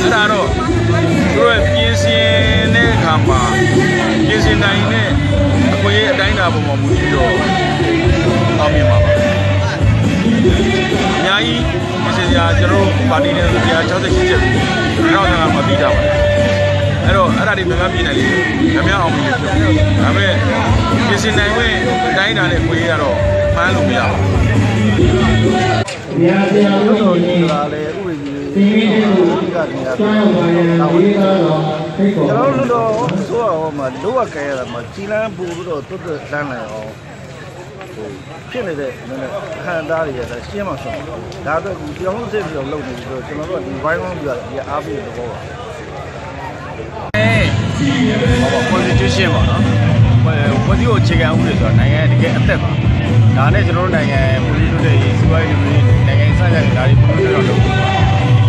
အဲ့ဒါတော့သူတို့ပြင်ဆင်တဲ့အခါမှာပြင်ဆင်နိုင်တဲ့အခွင့်အရေးအတိုင်းအတာပုံမှာမူတည်တော့အောင်မြင်ပါပါအများကြီးပြင်ဆင်စရာကျွန်တော်တို့ပါတီနဲ့ဆို168ချက်နောက်ထပ်မပြီးတာပါအဲ့တော့အဲ့ဒါတွေမြန်မာပြည်နိုင်လေမြန်မာအောင်ပြည်ဖြစ်ဒါပေမဲ့ပြင်ဆင်နိုင်ဝင်အတိုင်းအတာနဲ့ခွေးရတော့ဖမ်းလို့မရဘူး ဘူးဘုရားတရားတော်ကြီးဒါလည်းဥပဒေကြီးသင်္ကေတကိုစွမ်းပါရန်လေးကားတော်ဖိတ်ခေါ်ကျွန်တော်တို့တော့ဆိုတော့မှလောကကဲရတာမှကြီးလန်းပူပြီးတော့တွတ်တွတ်လန်းလိုက်အောင်ဟိုဖြစ်နေတဲ့နည်းနည်းဟန်သားတွေရတာရှင်းမှဆုံးဒါတော့ဒီပြောင်းစစ်ပြီးတော့လုပ်နေပြီးတော့ကျွန်တော်တို့ကဒီဘိုင်းဝန်းပြရတယ်ဒီအားပေးတဲ့ဘောပါဟောပါ constitution ပေါ့နော်ဖွဲ့စည်းပုံအခြေခံဥပဒေဆိုတာနိုင်ငံရဲ့တကယ်အသက်ပါ ဒါနဲ့ကျွန်တော်တို့နိုင်ငံပြည်သူတွေစီးပွားရေးတွေနိုင်ငံစတဲ့ဒါတွေပြည်သူတွေတော့လုပ်ပါ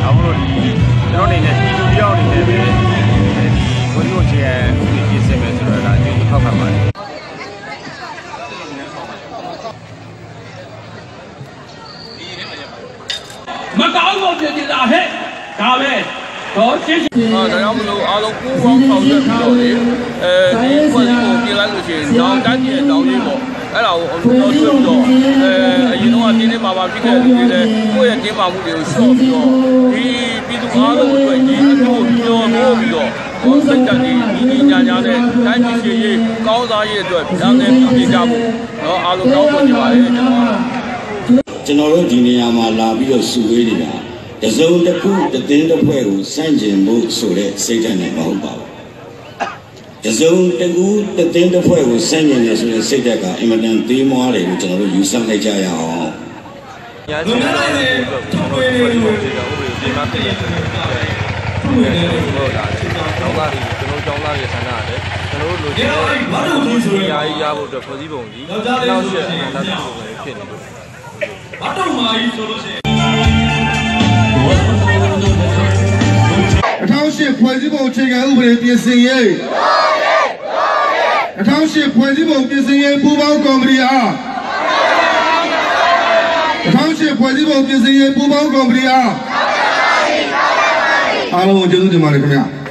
ဒါမှမဟုတ်ဒီကျွန်တော်အနေနဲ့ပြည်သူတယောက်အနေနဲ့ပဲဒီဖွဲ့စည်းပုံအခြေခံဥပဒေပြင်ဆင်မယ်ဆိုတော့ဒါအကျိုးထောက်ခံပါတယ်မကောင်းဖို့ပြင်နေတာဟဲ့ဒါပဲတော့ရှင်းရှင်းအာဒါကြောင့်မလို့အားလုံးပူးပေါင်းဆောင်ရွက်ပြီးတော့လေအဲဒီဖွဲ့စည်းပုံပြင်လိုက်လို့ရှိရင်တောင်းတန်းကြီးတောင်းလေးပေါ့ အဲ့ဒါကိုအလိုလိုတွေ့ပြီးတော့အဲအရင်တော့တင်းတင်းမာမာဖြစ်ခဲ့တဲ့လူတွေလည်းကိုယ့်ရဲ့တင်းမာမှုတွေကိုရှော့ပြီးတော့ဒီပြည်သူအားလုံးအတွက်ညီအကိုပြောပို့ပြီးတော့ဟောစိတ်တန်ဒီညီညာညာနဲ့တိုင်းပြည်ရှင်ရေးကောင်းစားရေးအတွက်ဗျာဒင်းပြည်ကြဖို့တော့အားလုံးကောင်းဖို့ကြပါလေကျွန်တော်ကျွန်တော်တို့ဒီနေရာမှာလာပြီးတော့စုဝေးနေတာတစုံတစ်ခုတည်င်းတစ်ဖွဲ့ကိုစန့်ကျင်ဖို့ဆိုတဲ့စိတ်ဓာတ်နဲ့မဟုတ်ပါဘူး တစုံတစ်ခုတစ်သိန်းတစ်ဖွဲ့ကိုစန့်ကျင်တယ်ဆိုတဲ့စိတ်ဓာတ်ကအင်မတန်သေးမွားတယ်လို့ကျွန်တော်တို့ယူဆလိုက်ကြရအောင်ညာချင်းတော်တော်လေးကျွန်တော်တို့ဖွဲ့စည်းပုံအခြေခံဥပဒေပြင်ပပြည့်ရဲ့ဆိုတော့ဟုတ်တာလေကျောင်းသားတွေကျွန်တော်ကျောင်းသားတွေဆန္ဒရတယ်ကျွန်တော်တို့လိုချင်တဲ့ဘာလို့ဒီဆိုရင်ယာယီရဖို့အတွက်ဖွဲ့စည်းပုံကြီးနောက်ဆက်အနာဂတ်ပုံစံဖြစ်နေလို့ဘာတော့မာကြီးဆိုလို့ရှိရင်2008ဖွဲ့စည်းပုံအခြေခံဥပဒေပြင်ဆင်ရေး 2008ဖွဲ့စည်းပုံပြင်ဆင်ရေးပူးပေါင်းကော်မတီအား2008ဖွဲ့စည်းပုံပြင်ဆင်ရေးပူးပေါင်းကော်မတီအားအားလုံးကိုကျေးဇူးတင်ပါတယ်ခင်ဗျာ